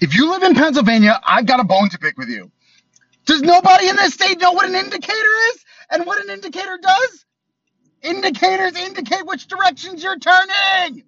If you live in Pennsylvania, I've got a bone to pick with you. Does nobody in this state know what an indicator is and what an indicator does? Indicators indicate which directions you're turning.